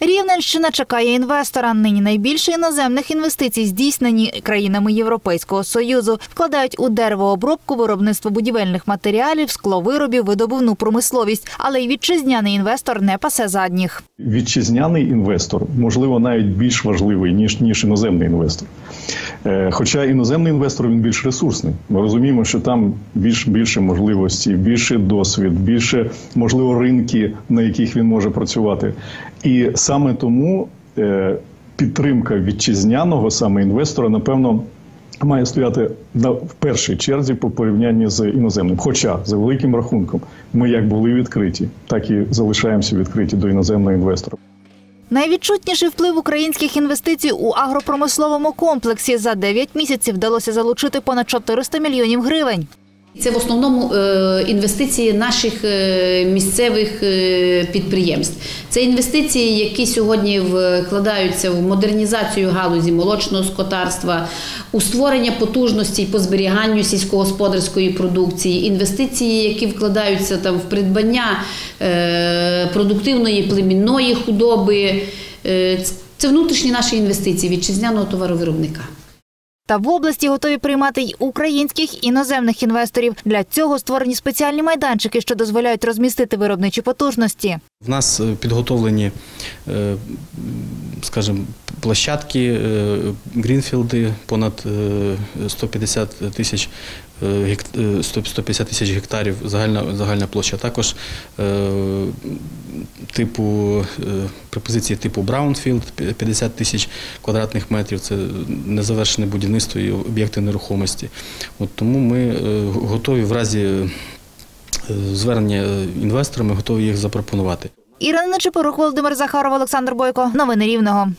Рівненщина чекає інвестора. Нині найбільше іноземних інвестицій здійснені країнами Європейського союзу. Вкладають у деревообробку, виробництво будівельних матеріалів, скловиробів, видобувну промисловість. Але й вітчизняний інвестор не пасе задніх. Вітчизняний інвестор, можливо, навіть більш важливий ніж ніж іноземний інвестор. Е, Хоча іноземний інвестор він більш ресурсний. Ми розуміємо, що там більш більше можливості, більше досвід, більше можливо ринки, на яких він може працювати. І саме тому е, підтримка вітчизняного саме інвестора, напевно. Має стояти на в першій черзі по порівнянні з іноземним. Хоча за великим рахунком ми як були відкриті, так і залишаємося відкриті до іноземного інвестора. Найвідчутніший вплив українських інвестицій у агропромисловому комплексі за 9 місяців вдалося залучити понад 400 мільйонів гривень. Це в основному е, інвестиції наших е, місцевих е, підприємств. Це інвестиції, які сьогодні вкладаються в модернізацію галузі молочного скотарства, у створення потужностей по зберіганню сільськогосподарської продукції, інвестиції, які вкладаються там в придбання е, продуктивної племінної худоби. Е, Це внутрішні наші інвестиції вітчизняного товаровиробника. Та в області готові приймати й українських іноземних інвесторів. Для цього створені спеціальні майданчики, що дозволяють розмістити виробничі потужності. В нас е, підготовлені, е, скажімо, площадки, е, greenfield и, понад е, 150 тисяч е, е, 100 150 тисяч гектарів загальна, загальна площа. Також е, типу е, пропозиції типу Brownfield 50 тисяч квадратних метрів. Це незавершене будівництво і об'єкти нерухомості. От тому ми е, готові в разі е, звернення інвесторами, готові їх запропонувати. Ірина Нечипорук, Володимир Захаров, Олександр Бойко. Новини Рівного.